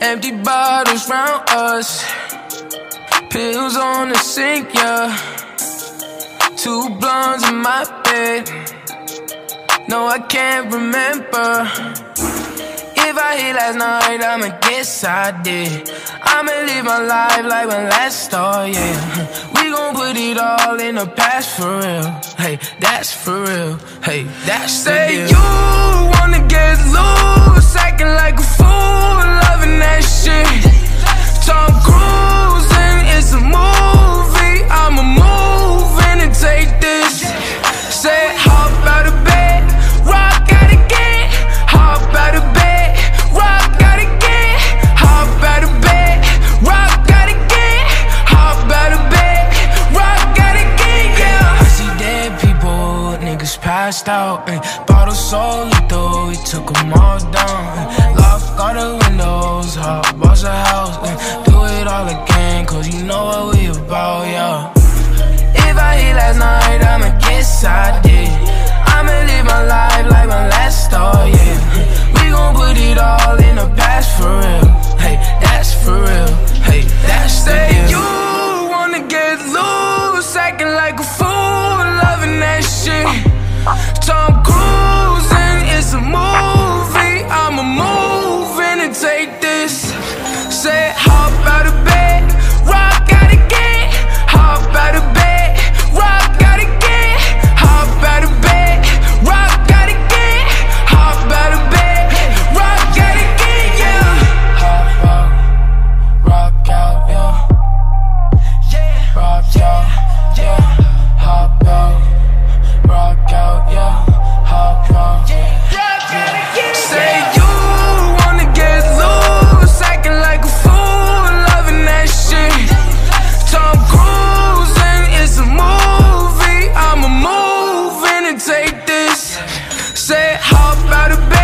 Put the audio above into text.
Empty bottles round us. Pills on the sink, yeah. Two blondes in my bed. No, I can't remember. If I hit last night, I'ma guess I did. I'ma live my life like when last saw, yeah. We gon' put it all in the past for real. Hey, that's for real. Hey, that's Say the deal. you wanna get loose, acting like a fool, passed out. And bottles so lethal, we took them all down. And lock all the windows, hop boss a house. And do it all again, cause you know what we about, yeah. If I hit last night, I'ma I did. said, hop out of bed. Say, how about a